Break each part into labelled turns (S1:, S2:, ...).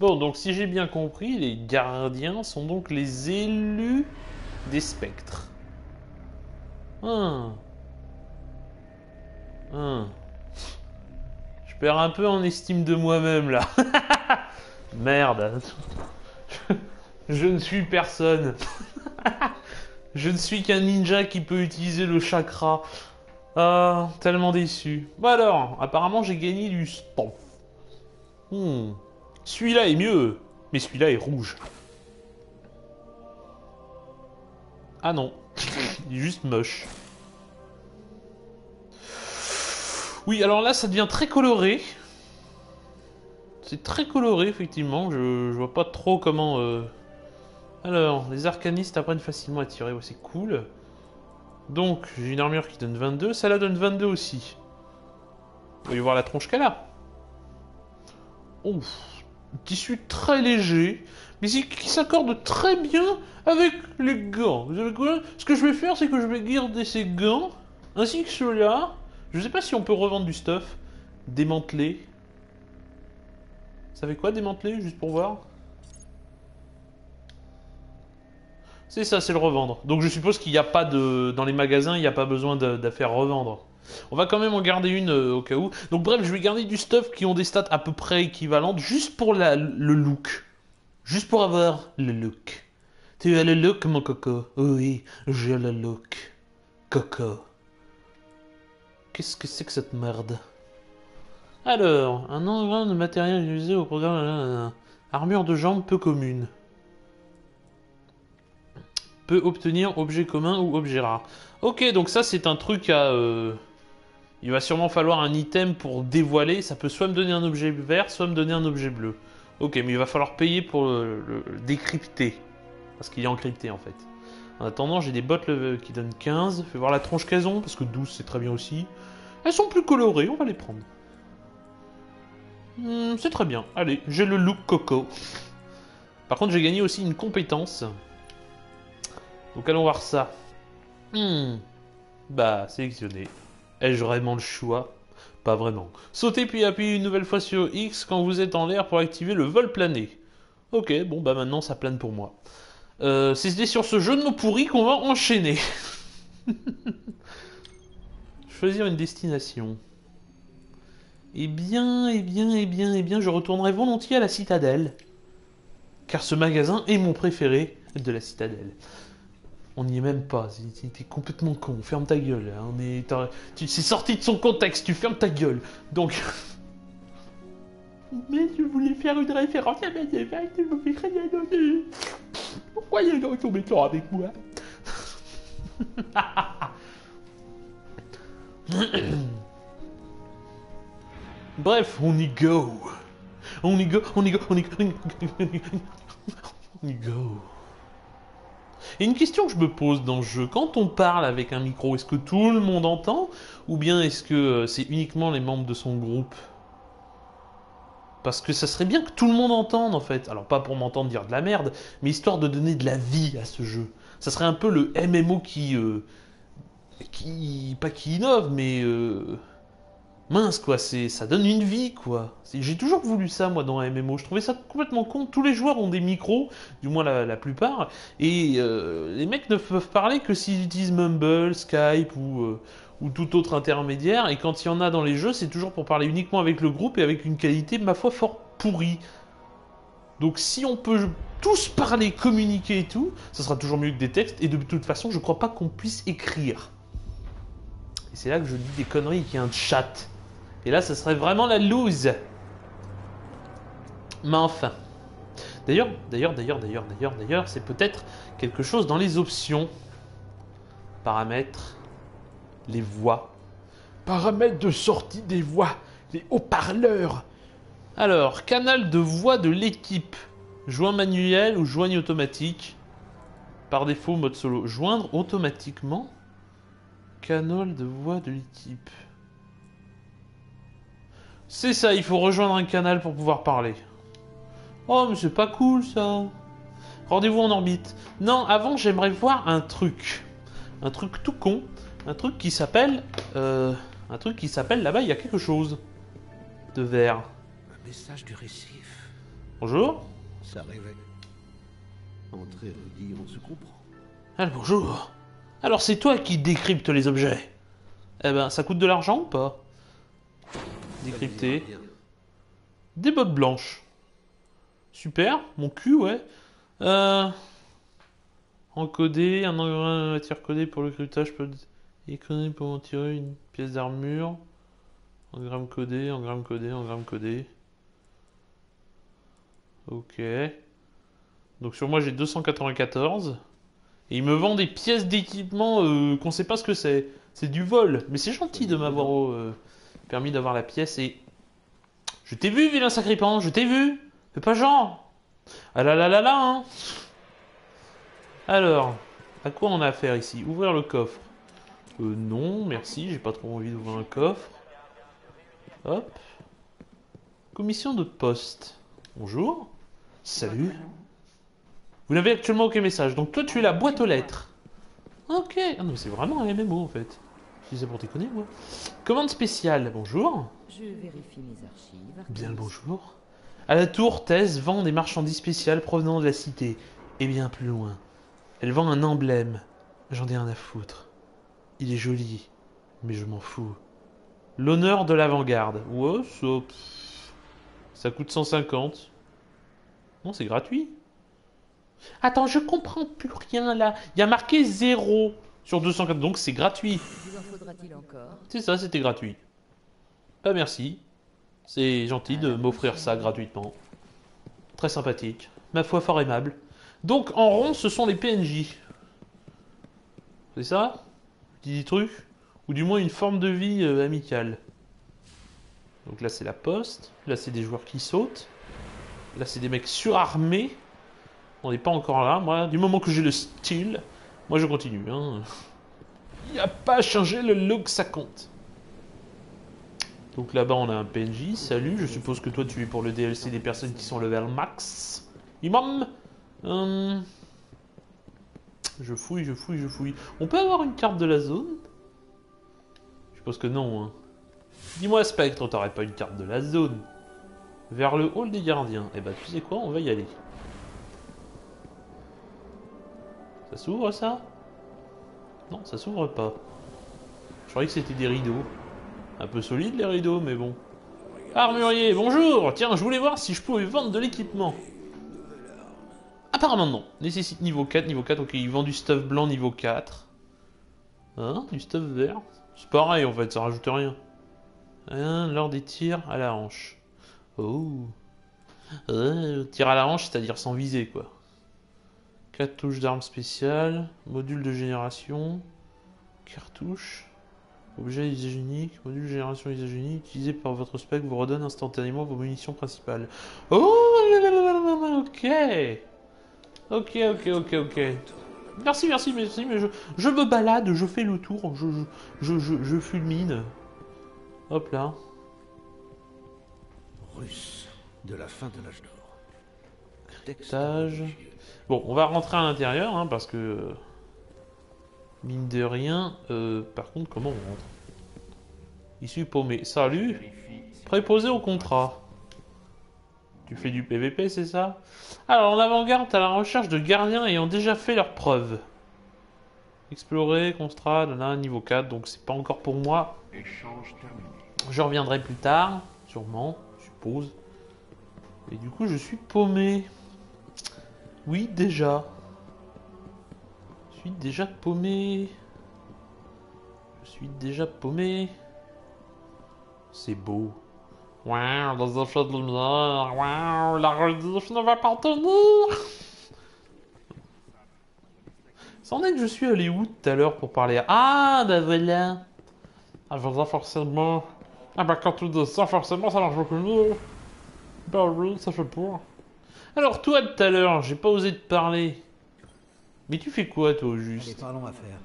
S1: Bon, donc si j'ai bien compris, les gardiens sont donc les élus des spectres. Hum. Hum. Je perds un peu en estime de moi-même là. Merde. Je ne suis personne. Je ne suis qu'un ninja qui peut utiliser le chakra. Ah, tellement déçu. Bon alors, apparemment j'ai gagné du stuff. Hmm. Celui-là est mieux, mais celui-là est rouge. Ah non, il est juste moche. Oui, alors là ça devient très coloré. C'est très coloré effectivement, je, vois pas trop comment... euh, Alors, les arcanistes apprennent facilement à tirer, c'est cool. Donc, j'ai une armure qui donne 22, celle-là donne 22 aussi. Voyez voir la tronche qu'elle a. Ouf, tissu très léger, mais qui s'accorde très bien avec les gants. Vous savez quoi? Ce que je vais faire, c'est que je vais garder ces gants, ainsi que ceux-là. Je sais pas si on peut revendre du stuff. Démanteler. Vous savez quoi, démanteler, juste pour voir? C'est ça, c'est le revendre. Donc je suppose qu'il n'y a pas de... Dans les magasins, il n'y a pas besoin faire revendre. On va quand même en garder une euh, au cas où. Donc bref, je vais garder du stuff qui ont des stats à peu près équivalentes, juste pour le look. Juste pour avoir le look. Tu as le look, mon coco? Oui, j'ai le look. Coco. Qu'est-ce que c'est que cette merde? Alors, un engrain de matériel utilisé au programme... euh, armure de jambes peu commune. Peut obtenir objet commun ou objet rare. Ok, donc ça c'est un truc à... euh, Il va sûrement falloir un item pour dévoiler. Ça peut soit me donner un objet vert, soit me donner un objet bleu. Ok, mais il va falloir payer pour le, décrypter. Parce qu'il est encrypté en fait. En attendant, j'ai des bottes qui donnent 15. Fais voir la tronche qu'elles ont, parce que 12 c'est très bien aussi. Elles sont plus colorées, on va les prendre. Hmm, c'est très bien. Allez, j'ai le look coco. Par contre, j'ai gagné aussi une compétence. Donc allons voir ça. Hmm. Bah, sélectionner. Ai-je vraiment le choix? Pas vraiment. Sautez puis appuyez une nouvelle fois sur X quand vous êtes en l'air pour activer le vol plané. Ok, bon bah maintenant ça plane pour moi. Euh, c'est sur ce jeu de mots pourris qu'on va enchaîner. Choisir une destination. Eh bien, eh bien, eh bien, eh bien, je retournerai volontiers à la citadelle. Car ce magasin est mon préféré de la citadelle. On n'y est même pas, t'es- complètement con, ferme ta gueule. hein, On est, tu- c'est sorti de son contexte, tu fermes ta gueule. Donc. Mais je voulais faire une référence à mes évêques, tu me fais rien donner. Pourquoi il ton méchant avec moi? Bref, on y go. On y go, on y go, on y go, on y go. Et une question que je me pose dans le jeu, quand on parle avec un micro, est-ce que tout le monde entend Ou bien est-ce que euh, c'est uniquement les membres de son groupe? Parce que ça serait bien que tout le monde entende en fait. Alors pas pour m'entendre dire de la merde, mais histoire de donner de la vie à ce jeu. Ça serait un peu le MMO qui... euh, qui... pas qui innove, mais... euh, mince quoi, c'est ça donne une vie quoi. J'ai toujours voulu ça moi dans un MMO. Je trouvais ça complètement con. Tous les joueurs ont des micros, du moins la, la plupart, et euh, les mecs ne peuvent parler que s'ils utilisent Mumble, Skype ou euh, ou tout autre intermédiaire. Et quand il y en a dans les jeux, c'est toujours pour parler uniquement avec le groupe et avec une qualité ma foi fort pourrie. Donc si on peut tous parler, communiquer et tout, ça sera toujours mieux que des textes. Et de toute façon, je crois pas qu'on puisse écrire. Et c'est là que je dis des conneries qu'il y a un chat. Et là, ça serait vraiment la loose. Mais enfin. D'ailleurs, d'ailleurs, d'ailleurs, d'ailleurs, d'ailleurs, d'ailleurs, c'est peut-être quelque chose dans les options. Paramètres. Les voix.
S2: Paramètres de sortie des voix, les haut-parleurs.
S1: Alors, canal de voix de l'équipe. Joint manuel ou joigne automatique. Par défaut, mode solo. Joindre automatiquement. Canal de voix de l'équipe. C'est ça, il faut rejoindre un canal pour pouvoir parler. Oh, mais c'est pas cool ça. Rendez-vous en orbite. Non, avant, j'aimerais voir un truc. Un truc tout con. Un truc qui s'appelle. euh, un truc qui s'appelle. Là-bas, il y a quelque chose. De vert.
S3: Un message du récif.
S1: Bonjour.
S3: Ça rêvait. Entre érudits, on se comprend.
S1: Ah, bonjour. Alors c'est toi qui décryptes les objets. Eh ben, ça coûte de l'argent ou pas? Décrypter.
S3: Bien.
S1: Des bottes blanches. Super, mon cul, ouais. Euh... Encoder, un engramme de matière codée pour le cryptage peut pour en tirer une pièce d'armure. Engramme codé, engramme codé, engramme codé. Ok. Donc sur moi j'ai 294. Et il me vend des pièces d'équipement euh, qu'on sait pas ce que c'est. C'est du vol. Mais c'est gentil de m'avoir euh, permis d'avoir la pièce et... Je t'ai vu, vilain sacripant, je t'ai vu. Fais pas genre. Ah là là là là, hein. Alors, à quoi on a affaire ici? Ouvrir le coffre. Euh, non, merci, j'ai pas trop envie d'ouvrir un coffre. Hop. Commission de poste. Bonjour. Salut. Vous n'avez actuellement aucun message. Donc toi, tu es la boîte aux lettres. Ok. Ah non, c'est vraiment un MMO en fait. Je disais pour déconner, moi. Commande spéciale. Bonjour.
S4: Je vérifie mes archives.
S1: Bien le bonjour. À la tour, Thèse vend des marchandises spéciales provenant de la cité. Et bien plus loin. Elle vend un emblème. J'en ai rien à foutre. Il est joli, mais je m'en fous. L'honneur de l'avant-garde. Ouais, ça. pff, Ça coûte 150. Non, c'est gratuit. Attends, je comprends plus rien là. Il y a marqué 0 sur 204, donc c'est gratuit. C'est ça, c'était gratuit. Pas merci. C'est gentil de m'offrir ça gratuitement. Très sympathique. Ma foi, fort aimable. Donc, en rond, ce sont les PNJ. C'est ça? Petit truc? Ou du moins une forme de vie euh, amicale. Donc là, c'est la poste. Là, c'est des joueurs qui sautent. Là, c'est des mecs surarmés. On n'est pas encore là. Moi, du moment que j'ai le style, moi, je continue. Hein. Il n'y a pas à changer le look, ça compte. Donc là-bas, on a un PNJ. Salut, je suppose que toi, tu es pour le DLC des personnes qui sont level max. Imam Hum. Je fouille, je fouille, je fouille. On peut avoir une carte de la zone? Je suppose que non. Hein. Dis-moi, Spectre, t'aurais pas une carte de la zone? Vers le hall des gardiens. Eh ben, tu sais quoi, on va y aller. Ça s'ouvre, ça? Non, ça s'ouvre pas. Je croyais que c'était des rideaux. Un peu solides, les rideaux, mais bon. Armurier, bonjour Tiens, je voulais voir si je pouvais vendre de l'équipement. Apparemment non. Nécessite niveau 4, niveau 4, ok, il vend du stuff blanc niveau 4. Hein Du stuff vert C'est pareil en fait, ça rajoute rien. Hein, lors des tirs à la hanche. Oh. Euh, tir à la hanche, c'est-à-dire sans viser quoi. 4 touches d'armes spéciales, module de génération, cartouche, objet usage unique, module de génération usage unique, utilisé par votre spec vous redonne instantanément vos munitions principales. Oh, ok. Ok, ok, ok, ok. Merci, merci, merci, mais je, je me balade, je fais le tour, je, je, je, je, fulmine. Hop là.
S3: Russe, de la fin de l'âge d'or. Religieux.
S1: Bon, on va rentrer à l'intérieur, hein, parce que... Mine de rien, euh, par contre, comment on rentre? Issu paumé. Salut Préposé au contrat. Tu fais du PVP, c'est ça? Alors, en avant-garde, à la recherche de gardiens ayant déjà fait leurs preuves. Explorer, construire, là, niveau 4, donc c'est pas encore pour moi.
S5: Échange terminé.
S1: Je reviendrai plus tard, sûrement, je suppose. Et du coup, je suis paumé. Oui, déjà. Je suis déjà paumé. Je suis déjà paumé. C'est beau. Waouh, les effets de lumière. Waouh, la rediff ne va pas tenir. C'en est que je suis allé où tout à l'heure pour parler? Ah, bah voilà. Ah, voilà, forcément. Ah, bah quand tu dis ça, forcément, ça marche beaucoup mieux. Bah oui, ça fait peur. Alors, toi, tout à l'heure, j'ai pas osé te parler. Mais tu fais quoi, toi, au
S6: Allez,
S1: juste
S6: parlons affaires.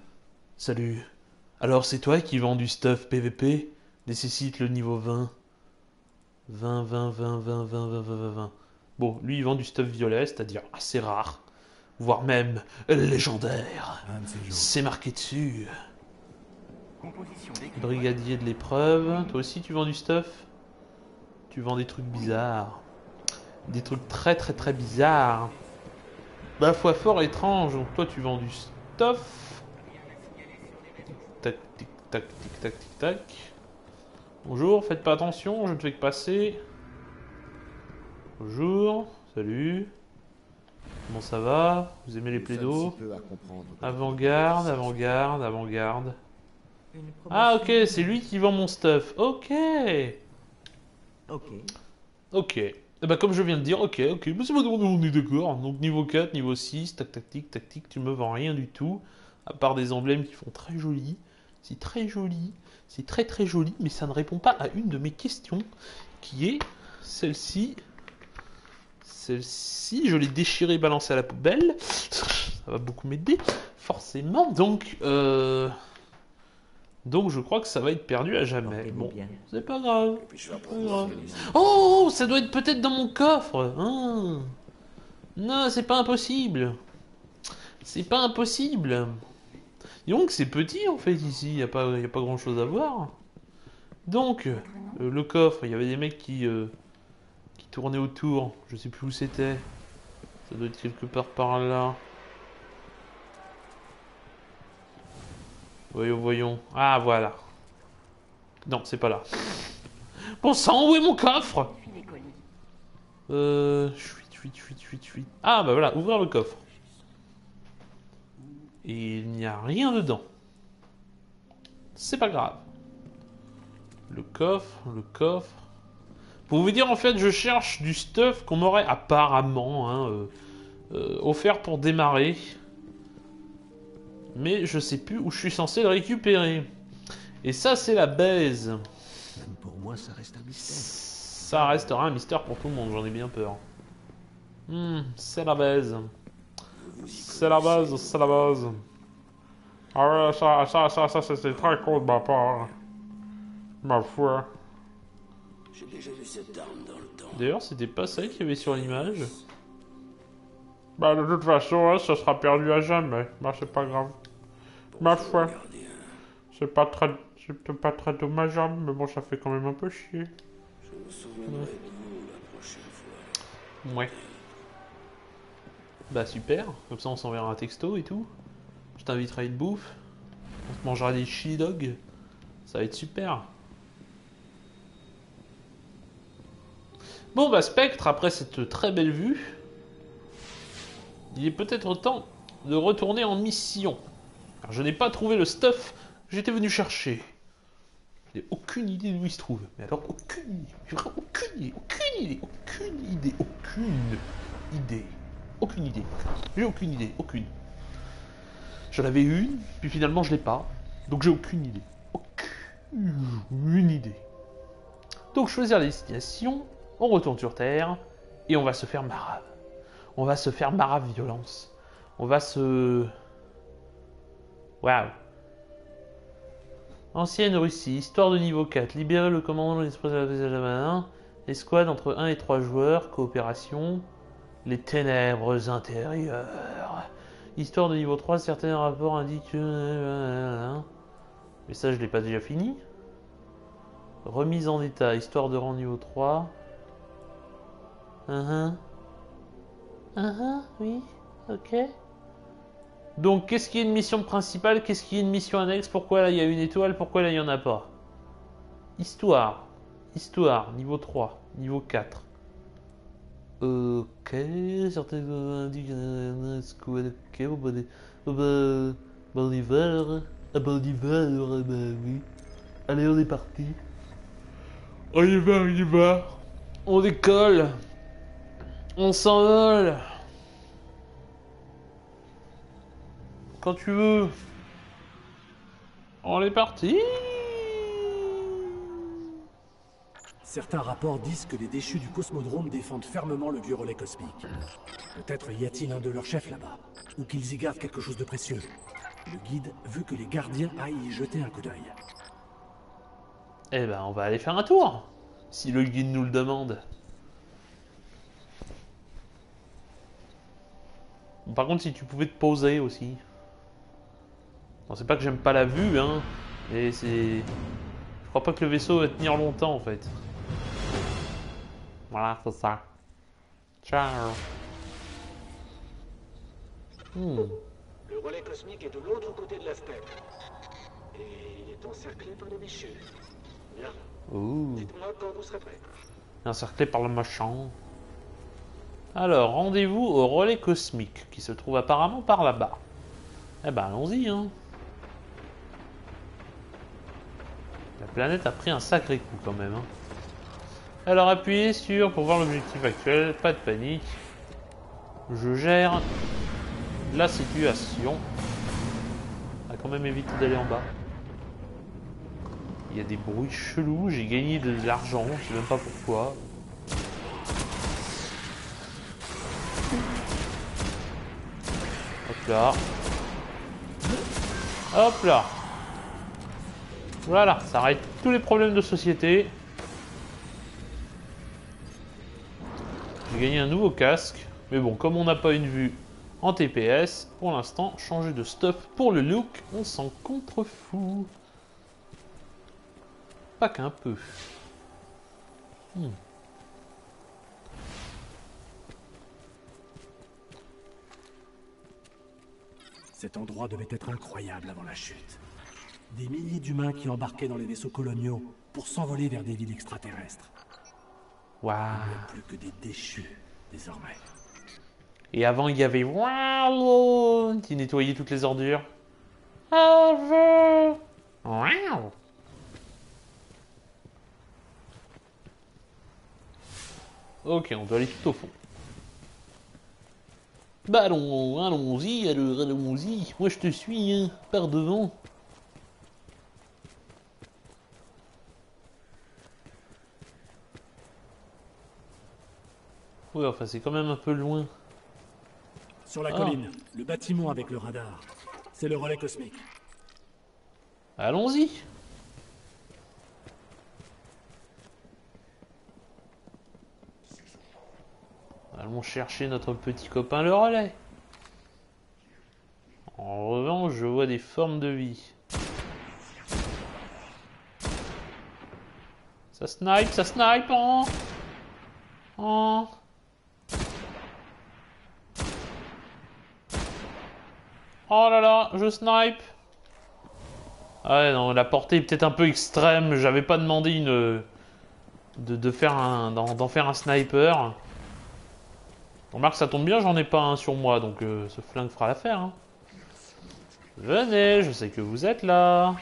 S1: Salut. Alors, c'est toi qui vends du stuff PVP Nécessite le niveau 20. 20, 20, 20, 20, 20, 20, 20, 20, 20. Bon, lui, il vend du stuff violet, c'est-à-dire assez rare. Voire même légendaire.
S6: Jours.
S1: C'est marqué dessus. Brigadier de l'épreuve. Toi aussi, tu vends du stuff? Tu vends des trucs bizarres. Des trucs très très très bizarres. Bah, foi fort étrange. Donc, toi, tu vends du stuff. Tac, tic, tac, tic, tac, tic, tac. Bonjour, faites pas attention, je ne fais que passer. Bonjour, salut. Comment ça va? Vous aimez les plaidos? Avant-garde, avant-garde, avant-garde. Ah, ok, c'est lui qui vend mon stuff. Ok.
S4: Ok.
S1: Ok. Eh ben, comme je viens de dire, ok, ok, mais c'est bon, on est d'accord. Donc niveau 4, niveau 6, tac, tac, tic, tac, tic, tu me vends rien du tout. À part des emblèmes qui font très joli. C'est très joli. C'est très très joli, mais ça ne répond pas à une de mes questions, qui est celle-ci. Celle-ci, je l'ai déchirée et balancée à la poubelle. Ça va beaucoup m'aider, forcément. Donc, euh... donc je crois que ça va être perdu à jamais. Bon, c'est pas grave. c'est pas grave. Oh, ça doit être peut-être dans mon coffre. hein. Non, c'est pas impossible. C'est pas impossible. Et donc c'est petit en fait ici, il n'y a pas, y a pas grand chose à voir. Donc, euh, le coffre, il y avait des mecs qui, euh, qui tournaient autour, je sais plus où c'était. Ça doit être quelque part par là. Voyons, voyons. Ah, voilà. Non, c'est pas là. Bon sang, où est mon coffre? Euh. Ah, bah voilà, ouvrir le coffre. Il n'y a rien dedans. C'est pas grave. Le coffre, le coffre. Pour vous dire, en fait, je cherche du stuff qu'on m'aurait apparemment hein, euh, euh, offert pour démarrer. Mais je sais plus où je suis censé le récupérer. Et ça, c'est la baise.
S3: Même pour moi, ça reste un mystère.
S1: Ça restera un mystère pour tout le monde, j'en ai bien peur. Hmm, c'est la base. C'est la base, c'est la base. Ah ouais, ça, ça, ça, ça, c'est très con de ma part. Ma foi.
S6: J'ai déjà vu cette arme dans le temps.
S1: D'ailleurs, c'était pas ça qu'il y avait sur l'image. Bah, de toute façon, hein, ça sera perdu à jamais. Bah, c'est pas grave. Ma foi. C'est pas très, pas très dommageable, mais bon, ça fait quand même un peu chier.
S6: Je souviendrai vous la prochaine.
S1: Ouais. Bah super, comme ça on s'enverra un texto et tout. Je t'inviterai à une bouffe. On se mangera des chili dogs. Ça va être super. Bon bah Spectre, après cette très belle vue, il est peut-être temps de retourner en mission. Je n'ai pas trouvé le stuff j'étais venu chercher. Je aucune idée d'où il se trouve. Mais alors aucune idée. Aucune idée. Aucune idée. Aucune idée. Aucune idée. J'ai aucune idée. Aucune. J'en avais une, puis finalement je l'ai pas. Donc j'ai aucune idée. Aucune idée. Donc choisir la destination, on retourne sur Terre, et on va se faire marave. On va se faire marave violence. On va se... Waouh. Ancienne Russie, histoire de niveau 4, libérer le commandant de l'esprit de la Vézalamanin, escouade entre 1 et 3 joueurs, coopération, les ténèbres intérieures. Histoire de niveau 3, certains rapports indiquent... que- Mais ça, je l'ai pas déjà fini Remise en état, histoire de rang niveau 3. Uh-huh. Uh-huh, oui, ok. Donc, qu'est-ce qui est une mission principale? Qu'est-ce qui est une mission annexe? Pourquoi là il y a une étoile? Pourquoi là il y en a pas? Histoire. Histoire, niveau 3, niveau 4. Ok, hiver, ah, bah oui. Allez, on est parti. On y va, on y va. On décolle. On s'envole. Quand tu veux. On est parti.
S7: Certains rapports disent que les déchus du cosmodrome défendent fermement le vieux relais cosmique. Peut-être y a-t-il un de leurs chefs là-bas, ou qu'ils y gardent quelque chose de précieux. Le guide veut que les gardiens aillent y jeter un coup d'œil.
S1: Eh ben, on va aller faire un tour. Si le guide nous le demande. Par contre, si tu pouvais te poser aussi. Bon, c'est pas que j'aime pas la vue, hein. Mais c'est. Je crois pas que le vaisseau va tenir longtemps en fait. Voilà, c'est ça. Ciao. Hmm.
S7: Le relais cosmique est de l'autre côté de la steppe. Et il est encerclé par les déchus. Bien.
S1: Ouh.
S7: Dites-moi quand vous serez prêt.
S1: Encerclé par le machin. Alors, rendez-vous au relais cosmique, qui se trouve apparemment par là-bas. Eh ben, allons-y, hein. La planète a pris un sacré coup quand même. hein. Alors, appuyez sur pour voir l'objectif actuel. Pas de panique. Je gère la situation. On va quand même éviter d'aller en bas. Il y a des bruits chelous. J'ai gagné de l'argent. Je sais même pas pourquoi. Hop là. Hop là. Voilà, ça arrête tous les problèmes de société. J'ai gagné un nouveau casque. Mais bon, comme on n'a pas une vue en TPS, pour l'instant, changer de stuff pour le look, on s'en contrefout. Pas qu'un peu. Hmm.
S7: Cet endroit devait être incroyable avant la chute. Des milliers d'humains qui embarquaient dans les vaisseaux coloniaux pour s'envoler vers des villes extraterrestres.
S1: Waouh.
S7: Il n'y a plus que des déchus désormais.
S1: Et avant, il y avait Waouh qui nettoyait toutes les ordures. Waouh Waouh Ok, on doit aller tout au fond. Bah allons, allons-y, alors allons-y. Moi je te suis, hein, par devant. Oui, enfin c'est quand même un peu loin.
S7: Sur la
S1: Ah.
S7: colline, le bâtiment avec le radar. C'est le relais cosmique.
S1: Allons-y. Allons chercher notre petit copain le relais. En revanche, je vois des formes de vie. Ça snipe, ça snipe, hein Hein Oh là là, je snipe Ouais, non, la portée est peut-être un peu extrême. J'avais pas demandé une. de, faire un. d'en faire un sniper. Remarque, ça tombe bien, j'en ai pas un sur moi, donc euh, ce flingue fera l'affaire. hein. Venez, je sais que vous êtes là.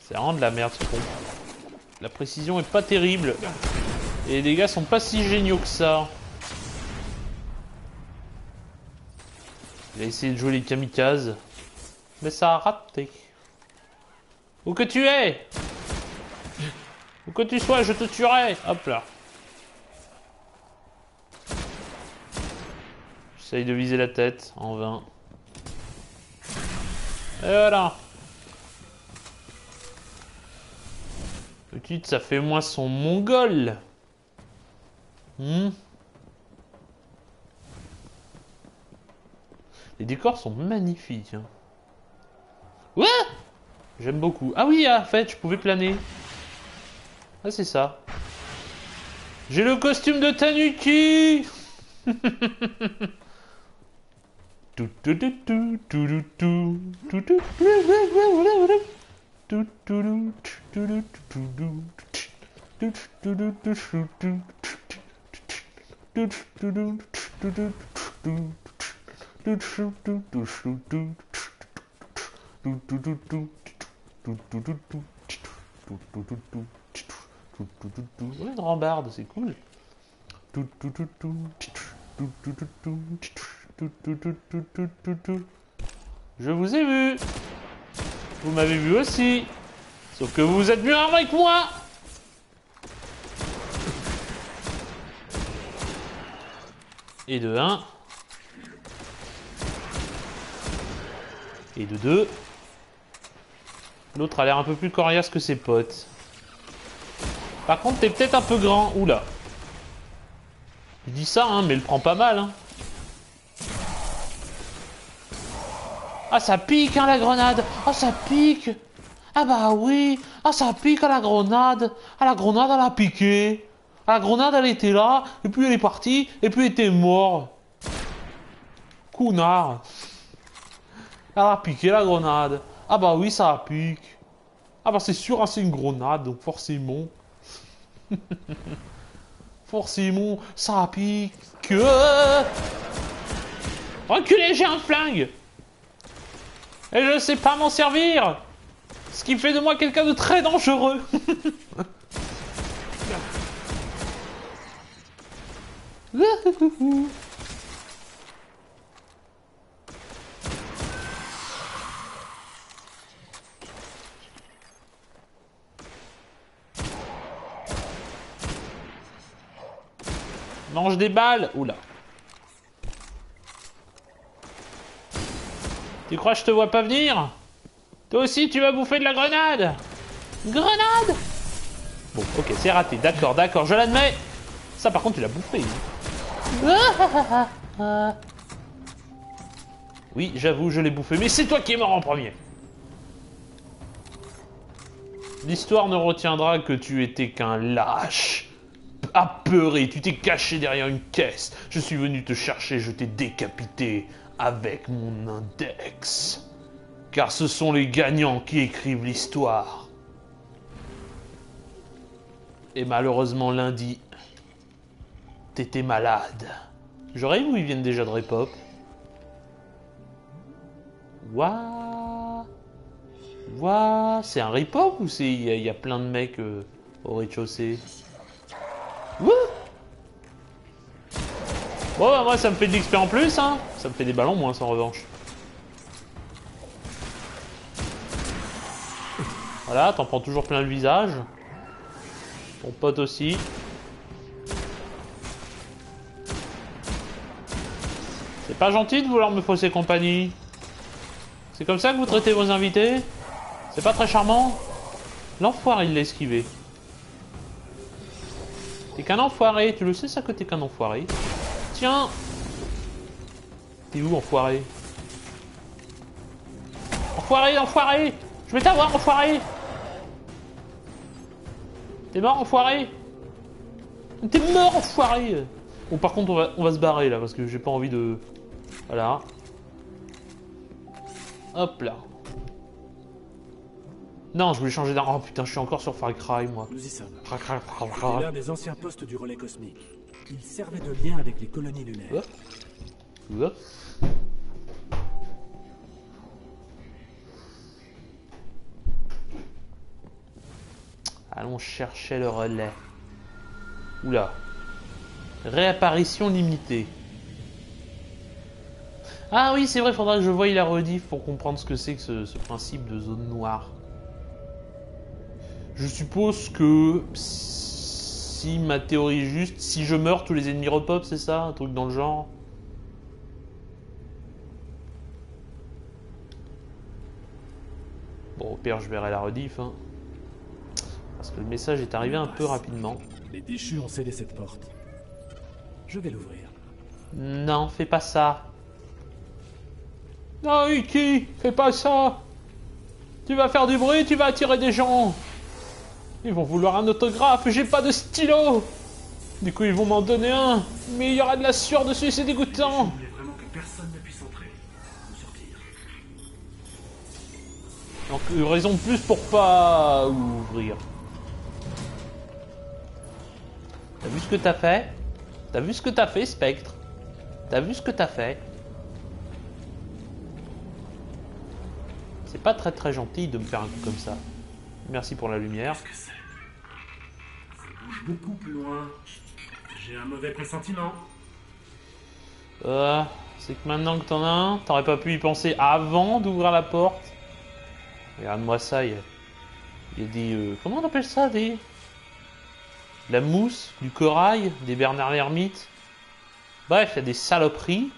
S1: C'est vraiment de la merde ce con. La précision est pas terrible. Et les dégâts sont pas si géniaux que ça. Il a essayé de jouer les kamikazes. Mais ça a raté. Où que tu es Où que tu sois, je te tuerai Hop là. J'essaye de viser la tête, en vain. Et voilà Petite, ça fait moins son mongol Hmm? Les décors sont magnifiques. hein. Ouais J'aime beaucoup. Ah oui, ah, en fait, je pouvais planer. Ah, c'est ça. J'ai le costume de Tanuki une rambarde, c'est cool. Je vous ai vu. Vous m'avez vu aussi. Sauf que vous êtes mieux avec moi. Et de 1. Et de 2. L'autre a l'air un peu plus coriace que ses potes. Par contre, t'es peut-être un peu grand. Oula. Je dis ça, hein, mais le prend pas mal. Hein. Ah, ça pique, hein, la grenade. Ah, ça pique. Ah bah oui. Ah, ça pique à la grenade. Ah, la grenade, elle a piqué. La grenade, elle était là, et puis elle est partie, et puis elle était morte. Counard. Elle a piqué la grenade. Ah bah oui, ça pique. Ah bah c'est sûr, hein, c'est une grenade, donc forcément. forcément, ça pique. Que... Reculez, j'ai un flingue Et je sais pas m'en servir Ce qui fait de moi quelqu'un de très dangereux Des balles Oula. Tu crois que je te vois pas venir? Toi aussi, tu vas bouffer de la grenade Grenade Bon, ok, c'est raté. D'accord, d'accord, je l'admets. Ça, par contre, tu l'as bouffé. Oui, j'avoue, je l'ai bouffé. Mais c'est toi qui es mort en premier. L'histoire ne retiendra que tu étais qu'un lâche. Apeuré, tu t'es caché derrière une caisse. Je suis venu te chercher, je t'ai décapité avec mon index. Car ce sont les gagnants qui écrivent l'histoire. Et malheureusement lundi, t'étais malade. J'aurais aimé où ils viennent déjà de Repop. Ouah Ouah C'est un Repop ou c'est il y, a- il y a plein de mecs euh, au rez-de-chaussée? Ouah Bon bah moi ça me fait de l'XP en plus hein Ça me fait des ballons moins en revanche. Voilà, t'en prends toujours plein le visage. Ton pote aussi. C'est pas gentil de vouloir me fausser compagnie. C'est comme ça que vous traitez vos invités? C'est pas très charmant? L'enfoiré il l'a esquivé. T'es qu'un enfoiré, tu le sais ça que t'es qu'un enfoiré. Tiens. T'es où, enfoiré? Enfoiré, enfoiré! Je vais t'avoir, enfoiré! T'es mort, enfoiré! T'es mort, enfoiré! Bon, par contre, on va, on va se barrer, là, parce que j'ai pas envie de... Voilà. Hop là. Non, je voulais changer d'arme. Oh putain, je suis encore sur Far Cry, moi.
S7: Nous y sommes. C'est l'un des anciens postes du relais cosmique. Il servait de lien avec les colonies lunaires.
S1: Hop. Allons chercher le relais. Oula. Réapparition limitée. Ah oui, c'est vrai, faudra que je voie la rediff pour comprendre ce que c'est que ce, ce principe de zone noire. Je suppose que si ma théorie est juste, si je meurs, tous les ennemis repop, c'est ça Un truc dans le genre? Bon, au pire, je verrai la rediff. Hein. Parce que le message est arrivé un peu rapidement.
S7: Les déchus ont scellé cette porte. Je vais l'ouvrir.
S1: Non, fais pas ça. Non, Iki, fais pas ça. Tu vas faire du bruit, tu vas attirer des gens. Ils vont vouloir un autographe, j'ai pas de stylo. Du coup, ils vont m'en donner un. Mais il y aura de la sueur dessus, c'est dégoûtant.
S7: voulais vraiment que personne ne puisse entrer ou sortir.
S1: Donc, raison de plus pour pas ouvrir. T'as vu ce que t'as fait? T'as vu ce que t'as fait, Spectre? T'as vu ce que t'as fait? C'est pas très très gentil de me faire un coup comme ça. Merci pour la lumière.
S7: que c'est? Ça bouge beaucoup plus loin. J'ai un mauvais pressentiment.
S1: Euh, c'est que maintenant que t'en as un, t'aurais pas pu y penser avant d'ouvrir la porte Regarde-moi ça, il y a, il y a des... euh, comment on appelle ça Des... La mousse, du corail, des Bernard l'ermite. Bref, il y a des saloperies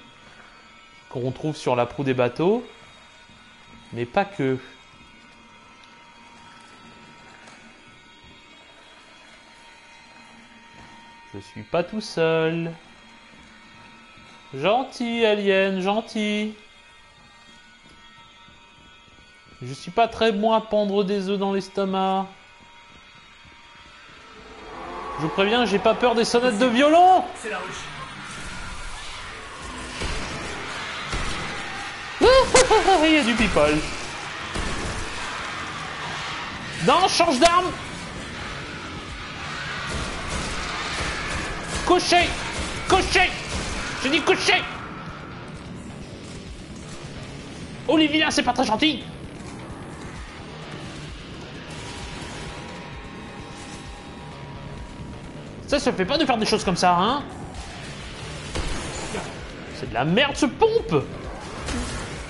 S1: qu'on trouve sur la proue des bateaux. Mais pas que. Je suis pas tout seul. Gentil, alien, gentil. Je suis pas très bon à pendre des œufs dans l'estomac. Je vous préviens, j'ai pas peur des sonnettes de violon
S7: C'est la ruche.
S1: Il y a du people. Non, change d'arme Coucher Coucher J'ai dit coucher Olivier, c'est pas très gentil. Ça se fait pas de faire des choses comme ça, hein. C'est de la merde ce pompe.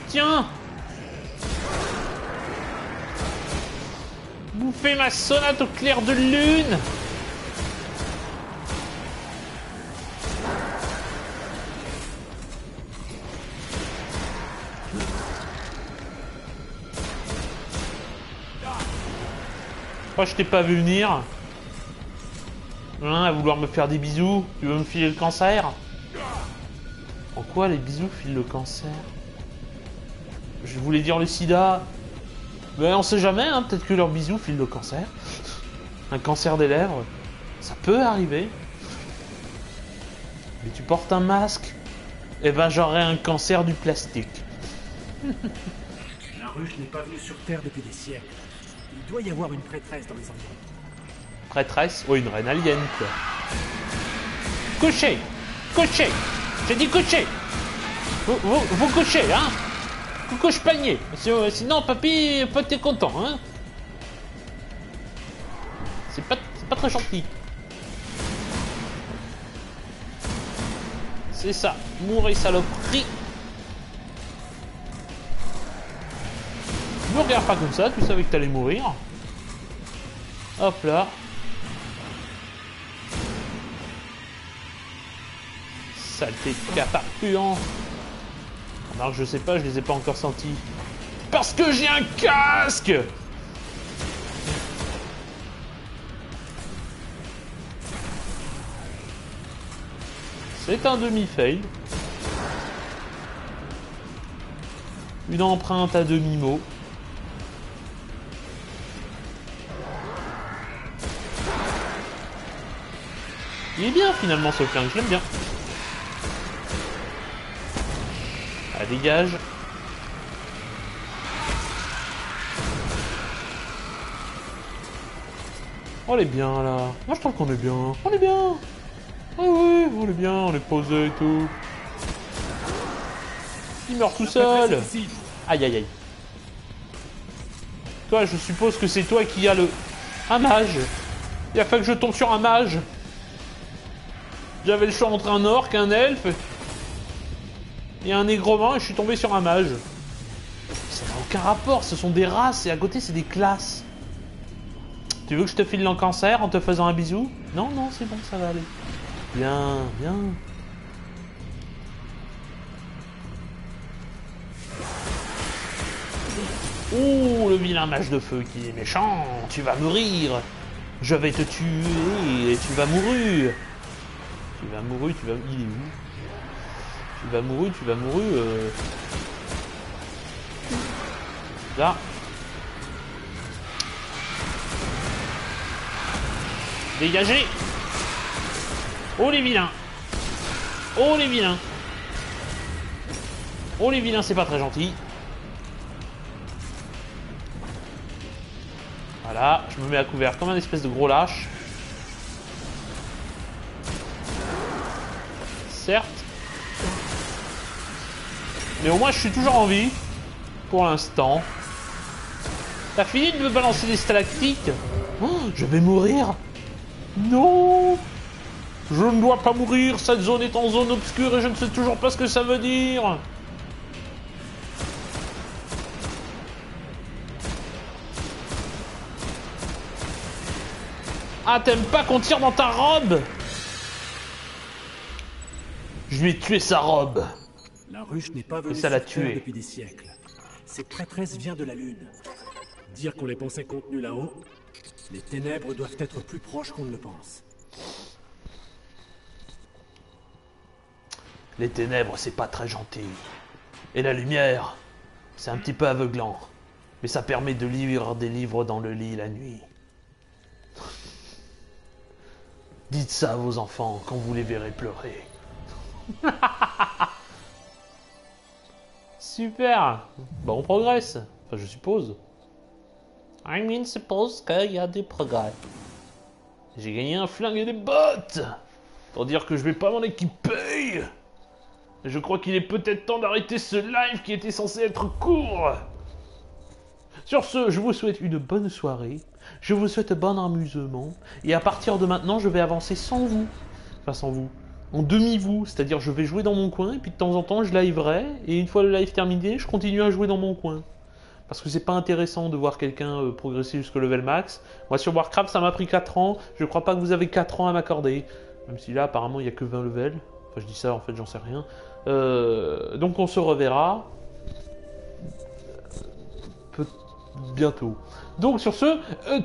S1: Tiens. Bouffez ma sonate au clair de lune Moi je t'ai pas vu venir. Hein, à vouloir me faire des bisous. Tu veux me filer le cancer? En quoi les bisous filent le cancer? Je voulais dire le sida. Mais on sait jamais, hein, peut-être que leurs bisous filent le cancer. Un cancer des lèvres. Ça peut arriver. Mais tu portes un masque? Eh ben j'aurais un cancer du plastique.
S7: La ruche n'est pas venue sur Terre depuis des siècles. Il doit y avoir une prêtresse dans les environs.
S1: Prêtresse Oh, une reine alien, quoi. Couchez Couchez J'ai dit couchez vous, vous, vous couchez, hein Vous couche panier. Si- Sinon, papy, pas t'es content, hein C'est pas, pas très gentil. C'est ça. Mourir, saloperie. Ne regarde pas comme ça, tu savais que t'allais mourir. Hop là. Saleté de capard puant. Je sais pas, je les ai pas encore sentis. Parce que j'ai un casque C'est un demi-fail. Une empreinte à demi-mot. Il est bien finalement ce flingue, je l'aime bien. Ah, dégage. On est bien là. Moi je trouve qu'on est bien. On est bien. Ah oui, on est bien, on est posé et tout. Il meurt tout seul. Aïe aïe aïe. Toi, je suppose que c'est toi qui as le... Un mage. Il a fallu que je tombe sur un mage. J'avais le choix entre un orc, un elfe et un négromant et je suis tombé sur un mage. Ça n'a aucun rapport, ce sont des races et à côté c'est des classes. Tu veux que je te file le cancer en te faisant un bisou? Non, non, c'est bon, ça va aller. Bien, bien. Ouh, le vilain mage de feu qui est méchant, tu vas mourir. Je vais te tuer et tu vas mourir. Tu vas mourir, tu vas... Il est où? Tu vas mourir, tu vas mourir... euh. Là. Dégagez Oh les vilains Oh les vilains Oh les vilains, c'est pas très gentil. Voilà, je me mets à couvert comme un espèce de gros lâche. Certes. Mais au moins je suis toujours en vie. Pour l'instant. T'as fini de me balancer des stalactites? Oh, Je vais mourir Non Je ne dois pas mourir, cette zone est en zone obscure et je ne sais toujours pas ce que ça veut dire Ah, t'aimes pas qu'on tire dans ta robe? Je lui ai tué sa robe.
S7: La ruche n'est pas venue
S1: ça l'a tué.
S7: depuis des siècles. Cette prêtresse vient de la Lune. Dire qu'on les pensait contenus là-haut, les ténèbres doivent être plus proches qu'on ne le pense.
S1: Les ténèbres, c'est pas très gentil. Et la lumière, c'est un petit peu aveuglant. Mais ça permet de lire des livres dans le lit la nuit. Dites ça à vos enfants quand vous les verrez pleurer. Super Bon, on progresse. Enfin, je suppose. I mean, suppose qu'il y a des progrès. J'ai gagné un flingue et des bottes Pour dire que je vais pas m'en équiper Je crois qu'il est peut-être temps d'arrêter ce live qui était censé être court Sur ce, je vous souhaite une bonne soirée, je vous souhaite bon amusement, et à partir de maintenant, je vais avancer sans vous. Enfin, sans vous. En demi-vous, c'est-à-dire je vais jouer dans mon coin, et puis de temps en temps, je liverai, et une fois le live terminé, je continue à jouer dans mon coin. Parce que c'est pas intéressant de voir quelqu'un euh, progresser jusqu'au level max. Moi sur Warcraft ça m'a pris 4 ans, je crois pas que vous avez 4 ans à m'accorder. Même si là apparemment il y a que 20 levels. Enfin je dis ça en fait j'en sais rien. Euh, donc on se reverra. Peut- bientôt. Donc sur ce... euh,